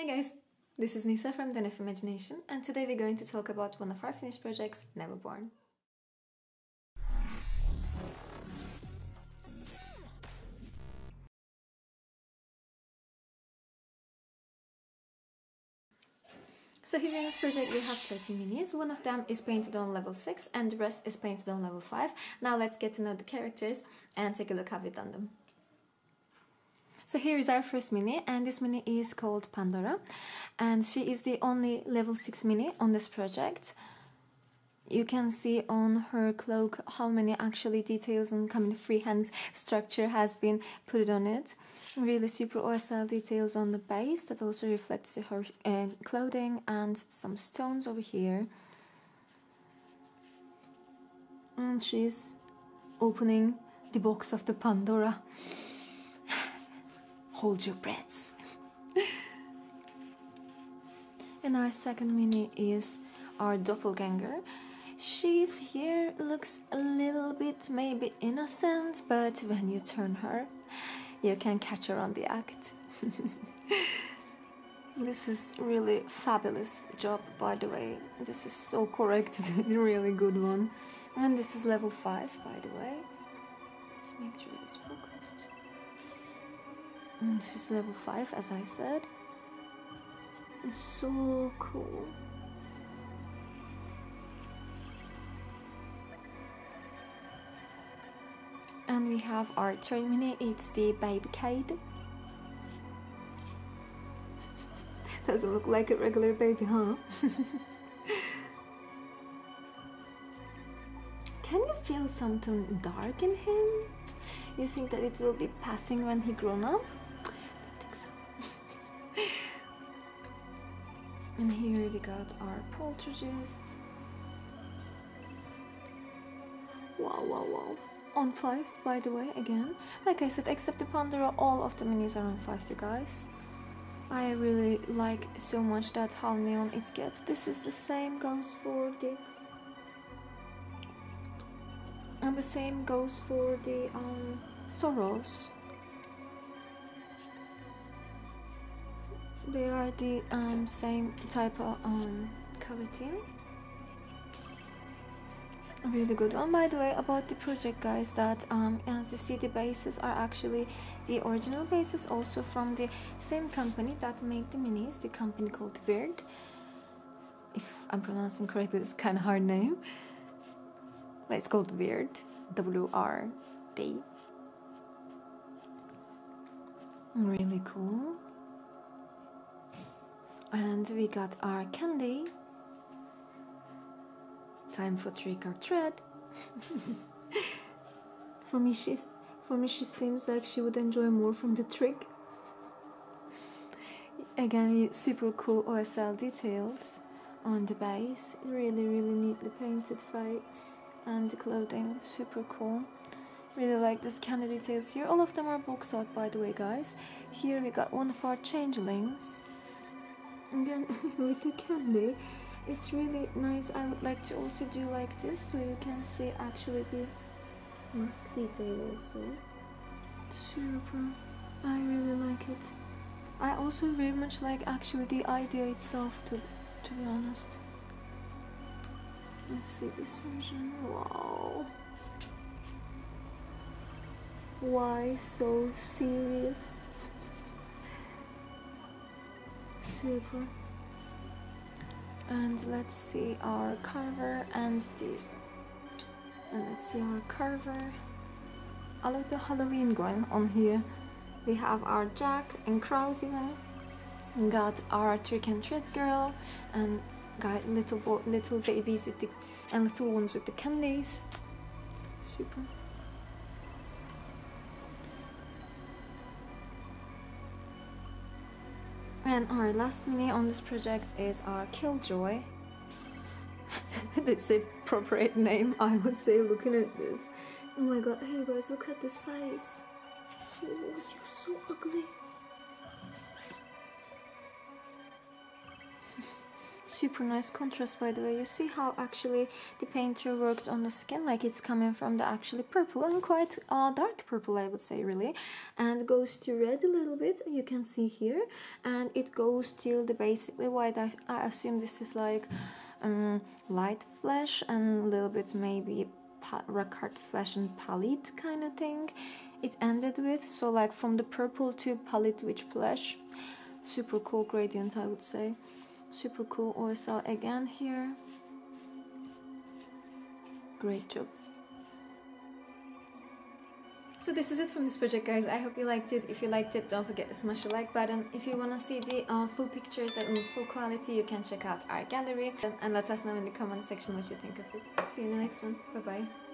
Hey guys, this is Nisa from Den of Imagination, and today we're going to talk about one of our finished projects, Neverborn. So here in this project we have 30 minis, one of them is painted on level 6 and the rest is painted on level 5. Now let's get to know the characters and take a look how we've done them. So here is our first mini and this mini is called Pandora and she is the only level 6 mini on this project. You can see on her cloak how many actually details and coming freehand structure has been put on it. Really super OSL details on the base that also reflects her uh, clothing and some stones over here. And she's opening the box of the Pandora hold your breaths. and our second mini is our doppelganger. She's here, looks a little bit maybe innocent, but when you turn her, you can catch her on the act. this is really fabulous job by the way. This is so correct, really good one. And this is level 5 by the way. Let's make sure it's focused. Mm, this is level 5, as I said. It's so cool. And we have our mini, it's the baby Kade. Doesn't look like a regular baby, huh? Can you feel something dark in him? You think that it will be passing when he grown up? And here we got our poltergeist. Wow, wow, wow. On 5, by the way, again. Like I said, except the Pandora, all of the minis are on 5, you guys. I really like so much that how neon it gets. This is the same goes for the... And the same goes for the um, Sorrows. They are the um, same type of um, color team. Really good one, by the way, about the project, guys. That um, as you see, the bases are actually the original bases, also from the same company that make the minis. The company called Wyrd. If I'm pronouncing correctly, it's kind of hard name. But it's called Wyrd. W R D. Really cool and we got our candy. Time for trick or treat. For me she's for me she seems like she would enjoy more from the trick. Again super cool OSL details on the base. Really really neatly painted face and the clothing super cool. Really like this candy details here. All of them are box out by the way guys. Here we got one of our changelings again with the candy. It's really nice. I would like to also do like this so you can see actually the mask detail also? Super. I really like it. I also very much like actually the idea itself to to be honest. Let's see this version. Wow. Why so serious super. And let's see our carver and the and let's see our carver. A of Halloween going on here. We have our Jack and Krause got our trick and treat girl and got little little babies with the and little ones with the candies. Super And our last mini on this project is our Killjoy. That's a proper name, I would say, looking at this. Oh my god, hey guys, look at this face. Oh, you're so ugly. Super nice contrast by the way. You see how actually the painter worked on the skin like it's coming from the actually purple and quite uh, dark purple I would say really. And goes to red a little bit you can see here. And it goes till the basically white. I, I assume this is like um, light flesh and a little bit maybe record flesh and palette kind of thing. It ended with so like from the purple to palette which flesh. Super cool gradient I would say super cool OSL again here. Great job. So this is it from this project guys. I hope you liked it. If you liked it don't forget to smash the like button. If you want to see the uh, full pictures in full quality you can check out our gallery. And let us know in the comment section what you think of it. See you in the next one. Bye bye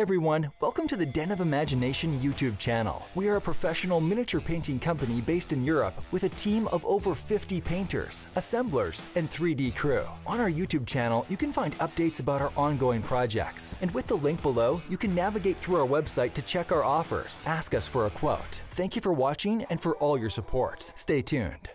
everyone, welcome to the Den of Imagination YouTube channel. We are a professional miniature painting company based in Europe with a team of over 50 painters, assemblers, and 3D crew. On our YouTube channel, you can find updates about our ongoing projects. And with the link below, you can navigate through our website to check our offers. Ask us for a quote. Thank you for watching and for all your support. Stay tuned.